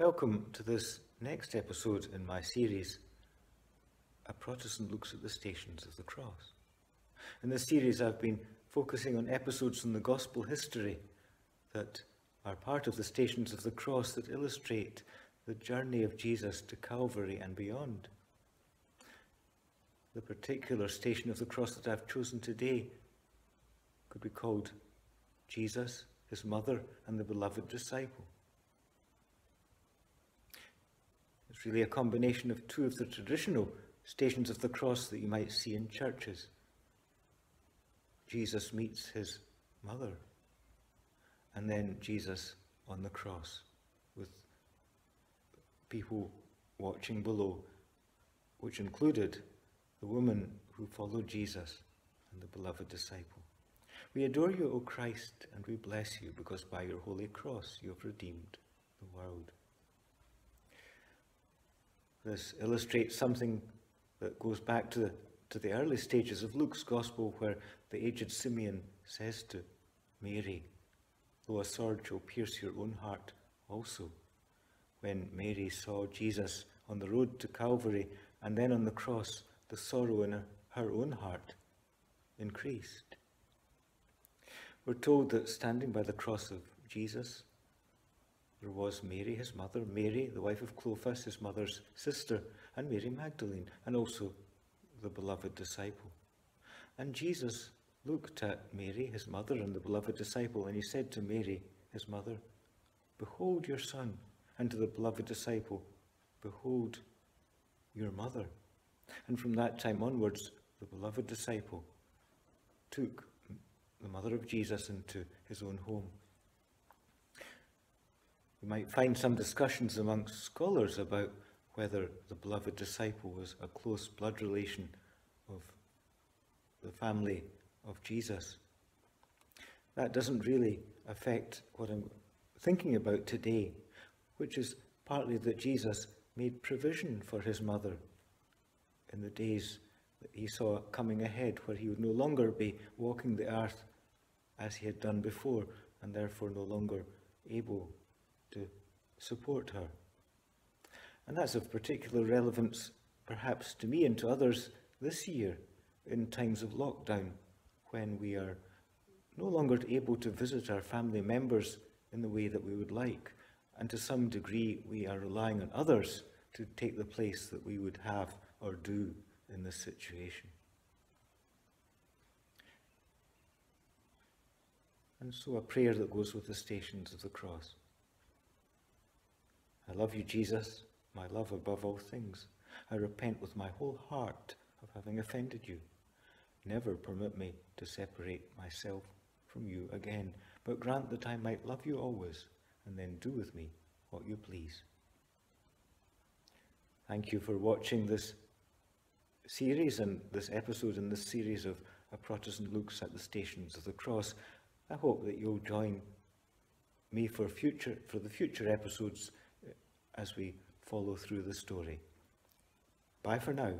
Welcome to this next episode in my series, A Protestant Looks at the Stations of the Cross. In this series, I've been focusing on episodes in the Gospel history that are part of the Stations of the Cross that illustrate the journey of Jesus to Calvary and beyond. The particular station of the cross that I've chosen today could be called Jesus, his mother, and the beloved disciple. Really a combination of two of the traditional stations of the cross that you might see in churches. Jesus meets his mother, and then Jesus on the cross with people watching below, which included the woman who followed Jesus and the beloved disciple. We adore you, O Christ, and we bless you because by your holy cross you have redeemed the world. This illustrates something that goes back to the, to the early stages of Luke's Gospel, where the aged Simeon says to Mary, Though a sword shall pierce your own heart also. When Mary saw Jesus on the road to Calvary and then on the cross, the sorrow in her own heart increased. We're told that standing by the cross of Jesus, there was Mary, his mother, Mary, the wife of Clopas, his mother's sister, and Mary Magdalene, and also the beloved disciple. And Jesus looked at Mary, his mother, and the beloved disciple, and he said to Mary, his mother, Behold your son, and to the beloved disciple, Behold your mother. And from that time onwards, the beloved disciple took the mother of Jesus into his own home. We might find some discussions amongst scholars about whether the beloved disciple was a close blood relation of the family of Jesus. That doesn't really affect what I'm thinking about today, which is partly that Jesus made provision for his mother in the days that he saw coming ahead, where he would no longer be walking the earth as he had done before, and therefore no longer able to support her. And that's of particular relevance, perhaps, to me and to others this year in times of lockdown, when we are no longer able to visit our family members in the way that we would like. And to some degree, we are relying on others to take the place that we would have or do in this situation. And so a prayer that goes with the stations of the cross. I love you, Jesus, my love above all things. I repent with my whole heart of having offended you. Never permit me to separate myself from you again, but grant that I might love you always, and then do with me what you please. Thank you for watching this series and this episode in this series of A Protestant Looks at the Stations of the Cross. I hope that you'll join me for future for the future episodes as we follow through the story. Bye for now.